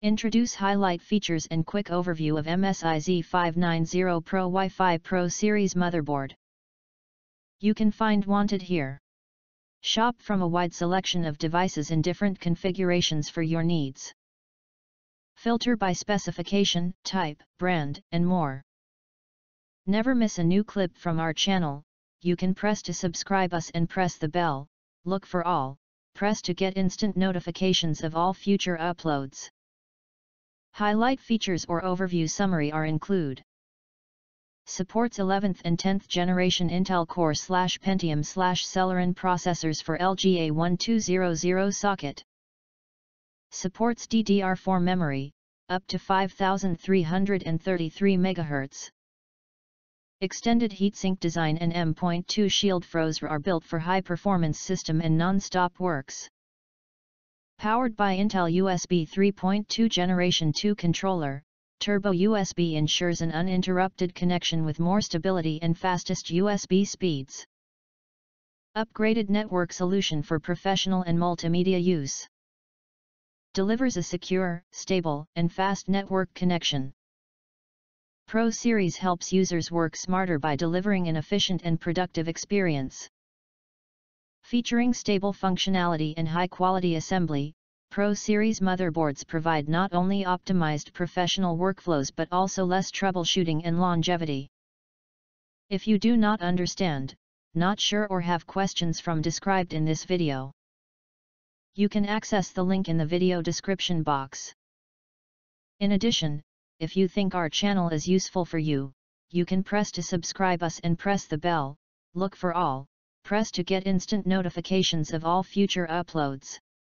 Introduce highlight features and quick overview of MSI Z590 Pro Wi-Fi Pro Series motherboard. You can find wanted here. Shop from a wide selection of devices in different configurations for your needs. Filter by specification, type, brand, and more. Never miss a new clip from our channel, you can press to subscribe us and press the bell, look for all, press to get instant notifications of all future uploads. Highlight features or overview summary are include. Supports 11th and 10th generation Intel Core slash Pentium slash Celeron processors for LGA1200 socket. Supports DDR4 memory, up to 5333 MHz. Extended heatsink design and M.2 shield Frozr are built for high-performance system and non-stop works. Powered by Intel USB 3.2 Generation 2 controller, Turbo USB ensures an uninterrupted connection with more stability and fastest USB speeds. Upgraded network solution for professional and multimedia use. Delivers a secure, stable, and fast network connection. Pro Series helps users work smarter by delivering an efficient and productive experience. Featuring stable functionality and high-quality assembly, Pro Series motherboards provide not only optimized professional workflows but also less troubleshooting and longevity. If you do not understand, not sure or have questions from described in this video, you can access the link in the video description box. In addition, if you think our channel is useful for you, you can press to subscribe us and press the bell, look for all, press to get instant notifications of all future uploads.